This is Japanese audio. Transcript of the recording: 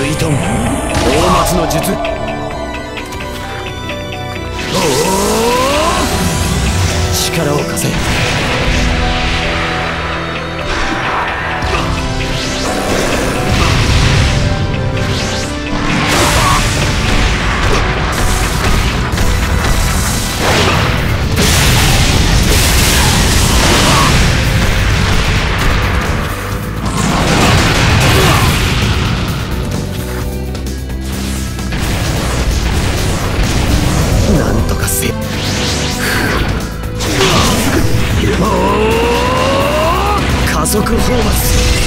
水遁大松の術。力を貸せ。なんとかせ。加速放罰